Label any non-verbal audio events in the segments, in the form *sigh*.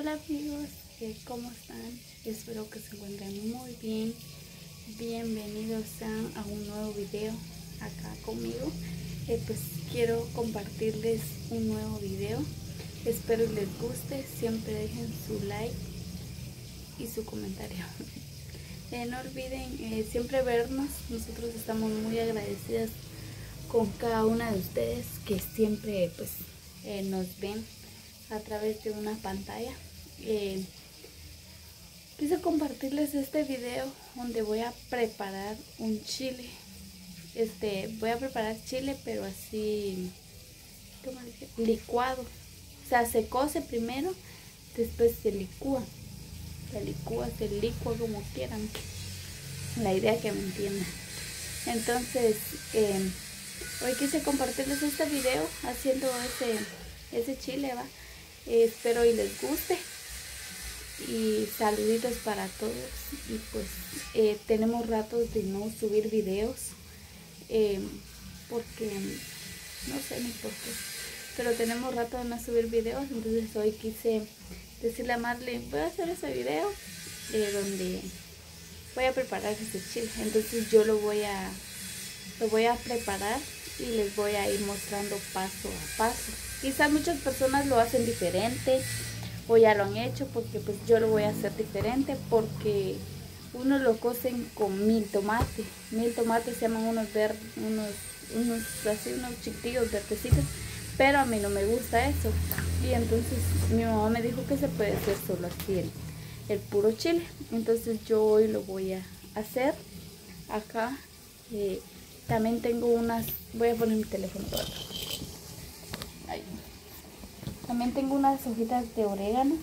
Hola amigos, eh, ¿cómo están? Espero que se encuentren muy bien. Bienvenidos a, un nuevo video acá conmigo. Eh, pues quiero compartirles un nuevo video. Espero les guste. Siempre dejen su like y su comentario. *laughs* Eh, no olviden siempre vernos. Nosotros estamos muy agradecidas con cada una de ustedes que siempre pues nos ven a través de una pantalla. Eh, quise compartirles este video donde voy a preparar un chile. Este, voy a preparar chile pero así. Licuado. O sea, se cose primero, después se licúa. Se licúa, se licua como quieran. La idea que me entiendan. Entonces, eh, hoy quise compartirles este video haciendo ese, ese chile, ¿va? espero y les guste. Y saluditos para todos. Y pues eh, tenemos ratos de no subir videos. Em, porque no sé ni por qué. Pero tenemos rato de no subir videos. Entonces hoy quise decirle a Marlene, voy a hacer ese video eh, donde voy a preparar este chile. Entonces yo lo voy a lo voy a preparar y les voy a ir mostrando paso a paso. Quizás muchas personas lo hacen diferente o ya lo han hecho porque pues yo lo voy a hacer diferente porque uno lo cocen con mil tomates. Mil tomates se llaman unos verdes, unos, unos así, unos chiquitillos verdecitos. Pero a mí no me gusta eso. Y entonces mi mamá me dijo que se puede hacer solo así el, el puro chile. Entonces yo hoy lo voy a hacer acá. Eh, también tengo unas, voy a poner mi teléfono También tengo unas hojitas de orégano.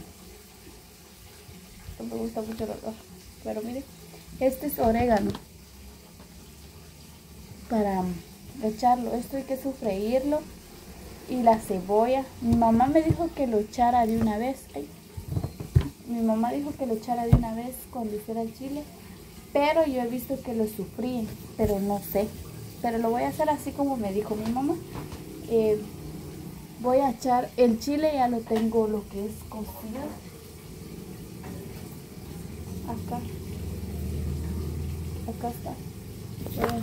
No me gusta mucho el olor. Pero miren, este es orégano. Para echarlo, esto hay que sofreírlo. Y la cebolla. Mi mamá me dijo que lo echara de una vez. Mi mamá dijo que lo echara de una vez cuando hiciera el chile. Pero yo he visto que lo sufrí, pero no sé pero lo voy a hacer así como me dijo mi mamá. Eh, voy a echar el chile, ya lo tengo lo que es cocido. Acá. Acá está. Voy a.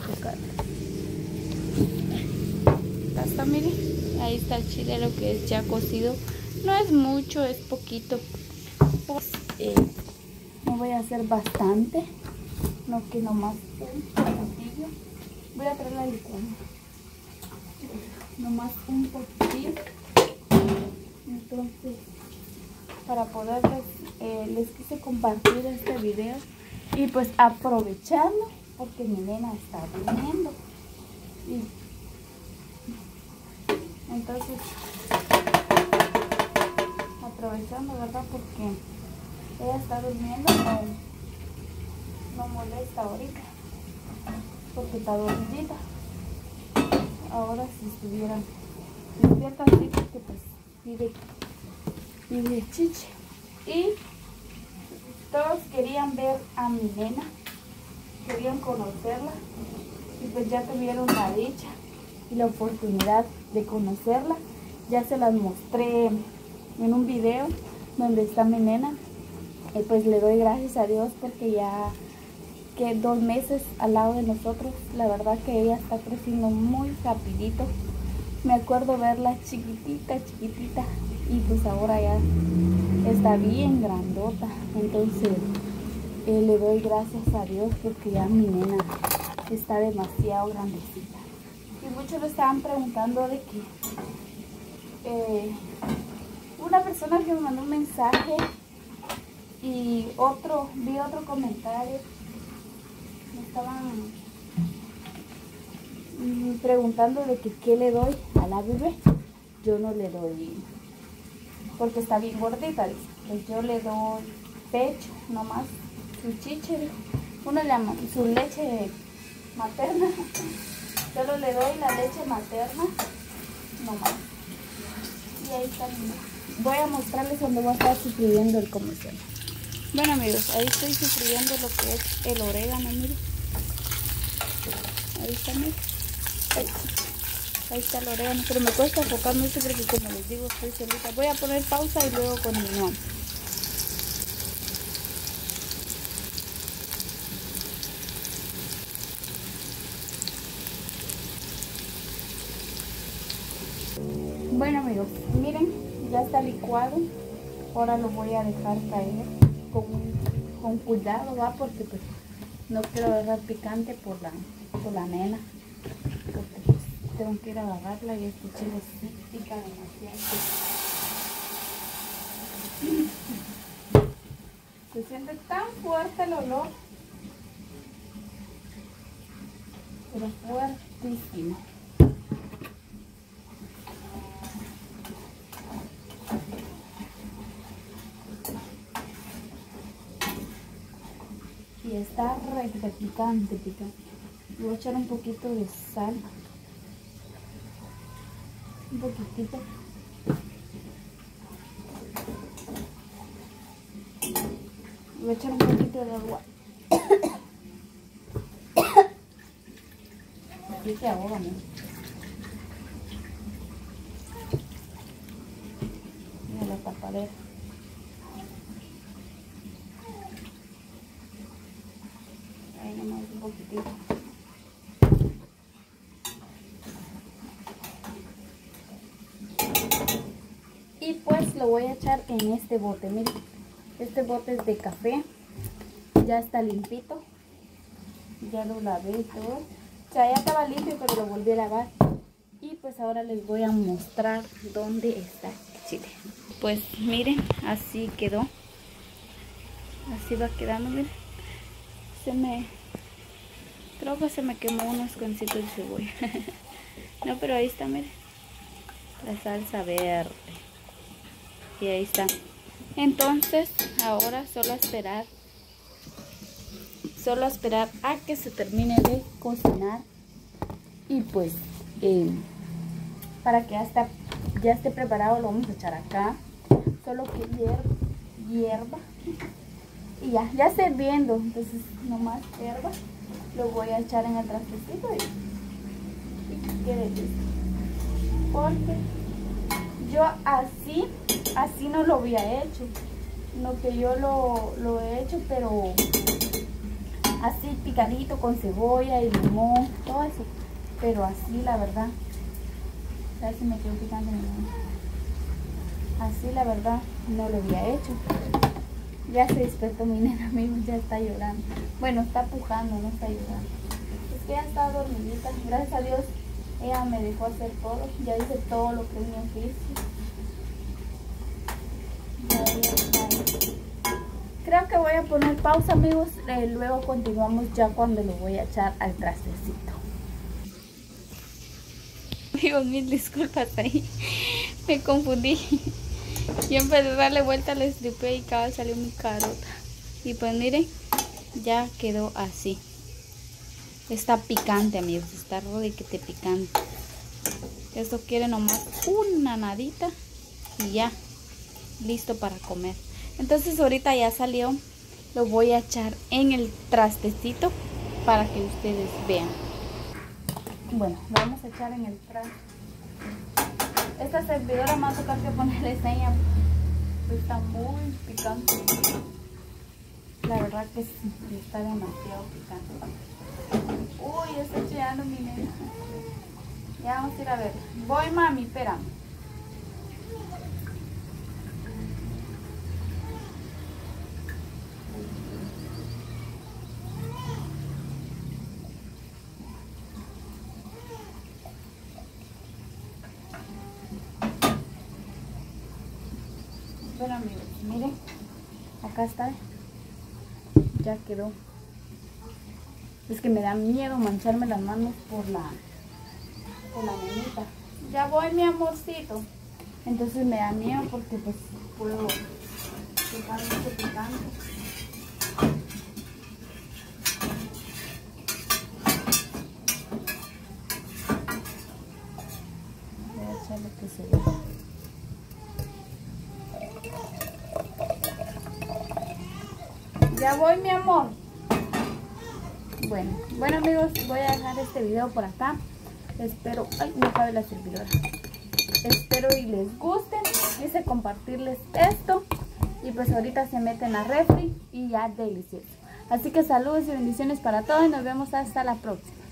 Acá está, miren. Ahí está el chile, lo que es ya cocido. No es mucho, es poquito. Pues, eh, no voy a hacer bastante. No que nomás un Voy a traer la licuadora. Nomás un poquitín. Entonces, para poderles, eh, les quise compartir este video. Y pues aprovechando, porque mi nena está durmiendo. entonces, aprovechando, ¿verdad? Porque ella está durmiendo, no, no molesta ahorita porque está dormidita. Ahora si estuviera despierta así porque pues pide, pide chiche. Y todos querían ver a mi nena, querían conocerla y pues ya tuvieron la dicha y la oportunidad de conocerla. Ya se las mostré en un video donde está mi nena y pues le doy gracias a Dios porque ya que dos meses al lado de nosotros. La verdad que ella está creciendo muy rapidito. Me acuerdo verla chiquitita, chiquitita. Y pues ahora ya está bien grandota. Entonces eh, le doy gracias a Dios porque ya mi nena está demasiado grandecita. Y muchos me estaban preguntando de que eh, una persona que me mandó un mensaje y otro, vi otro comentario me estaban mm, preguntando de que qué le doy a la bebé. Yo no le doy, porque está bien gordita, pues yo le doy pecho, nomás, su chiche, llama su leche materna. *laughs* Solo le doy la leche materna, nomás. Y ahí está. Voy a mostrarles donde voy a estar suscribiendo el comercial. Bueno amigos, ahí estoy sufriendo lo que es el orégano, miren. Ahí está, miren. Ahí, está el orégano, pero me cuesta enfocar mucho porque como les digo, estoy solita. Voy a poner pausa y luego continuamos. Bueno amigos, miren, ya está licuado. Ahora lo voy a dejar caer con, cuidado, ¿va? Porque pues no quiero agarrar picante por la, por la nena. Porque pues, tengo que ir a agarrarla y este chile sí pica demasiado. Se siente tan fuerte el olor. Pero fuertísimo. Está re picante, picante. Voy a echar un poquito de sal. Un poquitito. Voy a echar un poquito de agua. Aquí se ahoga. Mira la tapadera. Un poquitito. Y pues lo voy a echar en este bote, miren. Este bote es de café. Ya está limpito. Ya lo lavé y todo. O sea, ya estaba limpio, pero lo volví a lavar. Y pues ahora les voy a mostrar dónde está chile. Pues miren, así quedó. Así va quedando, miren. Se me... Creo que se me quemó unos concitos de cebolla. *laughs* no, pero ahí está, miren. La salsa verde. Y ahí está. Entonces, ahora solo esperar, solo esperar a que se termine de cocinar y pues eh, para que hasta ya esté preparado lo vamos a echar acá. Solo que hier, hierba y ya, ya está hirviendo, entonces nomás hierba, lo voy a echar en el trastecito y, y quede. Porque yo así, así no lo había hecho. No que yo lo, lo he hecho, pero así picadito con cebolla y limón, todo eso. Pero así, la verdad. A ver si me quedo picando Así, la verdad, no lo había hecho. Ya se despertó mi nena, amigo, ya está llorando. Bueno, está pujando, no está llorando. Es que ya está dormidita. Gracias a Dios ella me dejó hacer todo, ya hice todo lo que es mi oficio. Creo que voy a poner pausa amigos, eh, luego continuamos ya cuando lo voy a echar al trastecito. Amigos, mil disculpas ahí, me confundí. *laughs* Y empecé a darle vuelta al stripé y cada salió mi carota. Y pues miren, ya quedó así. Está picante, amigos. Está te picante. Esto quiere nomás una nadita y ya. Listo para comer. Entonces ahorita ya salió. Lo voy a echar en el trastecito para que ustedes vean. Bueno, vamos a echar en el traste. Esta servidora más tocar que ponerle seña. Está muy picante. La verdad que sí, está demasiado picante. Uy, está chillando mi nena. Ya vamos a ir a ver. Voy, mami, espérame. Bueno amigos, miren, acá está, ya quedó. Es que me da miedo mancharme las manos por la, por la nenita. Ya voy, mi amorcito. Entonces me da miedo porque pues puedo dejar mucho picante. Voy a echarle que se vea. Ya voy, mi amor. Bueno, bueno amigos, voy a dejar este video por acá. Espero, ay, no cabe la servidora. Espero y les guste. Quise compartirles esto. Y pues ahorita se meten a refri y ya delicioso. Así que saludos y bendiciones para todos y nos vemos hasta la próxima.